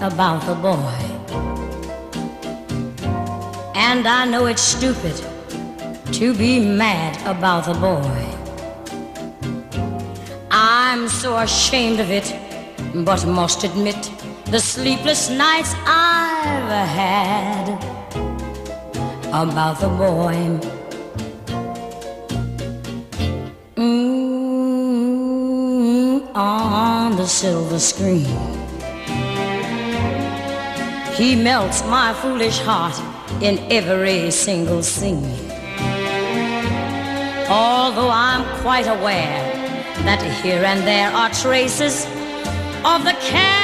about the boy. And I know it's stupid to be mad about the boy. I'm so ashamed of it, but must admit the sleepless nights I've had about the boy. Mm, on the silver screen, he melts my foolish heart in every single scene. Although I'm quite aware that here and there are traces of the cad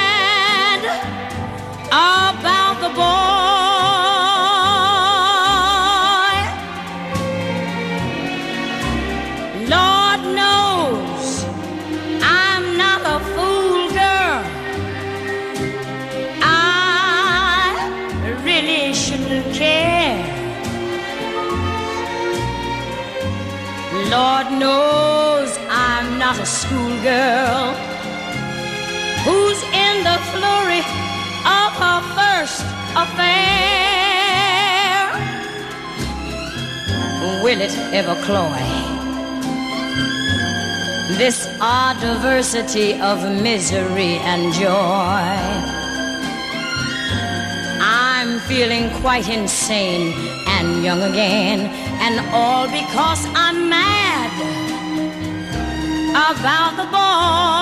Lord knows I'm not a schoolgirl who's in the flurry of her first affair. Will it ever cloy? This odd diversity of misery and joy. Feeling quite insane and young again, and all because I'm mad about the boy.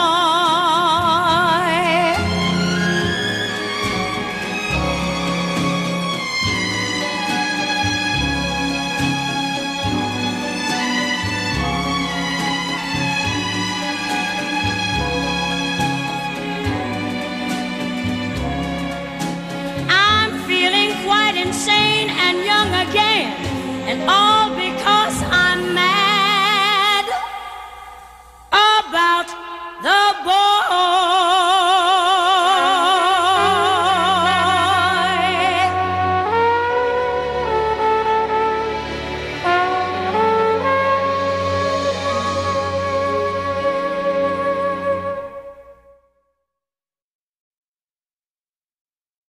sin, and all because I'm mad about the boy.